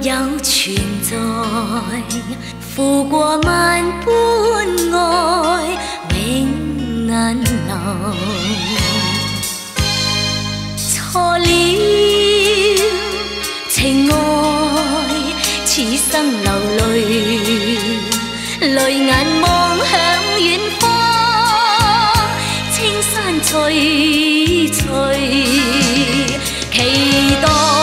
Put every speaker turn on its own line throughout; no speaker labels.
有存在，付过万般爱，永难留。错了，情爱此生流泪，泪眼望向远方，青山翠翠，期待。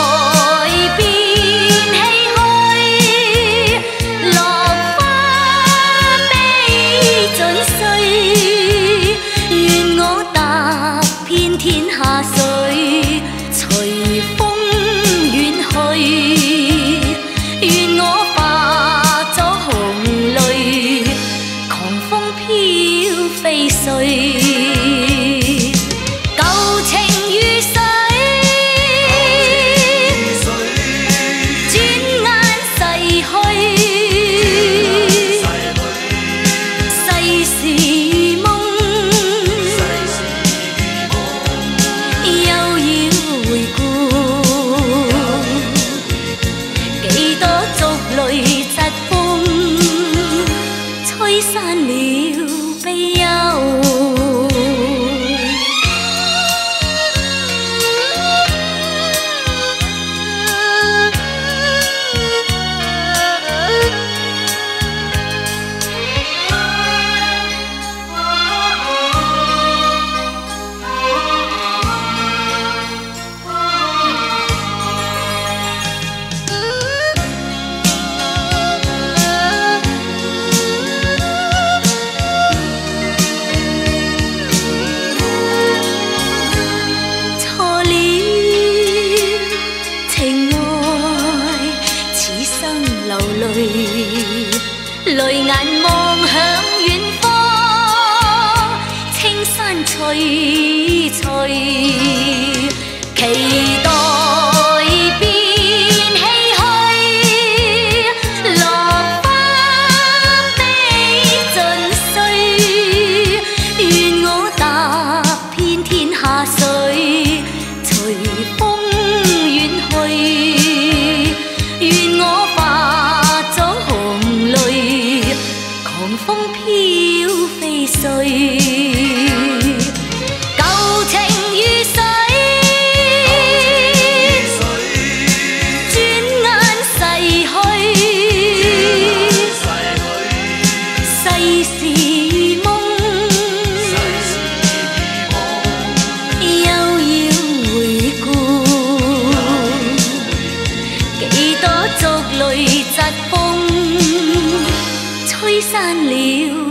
sair. 泪眼望向远方，青山翠翠，散了。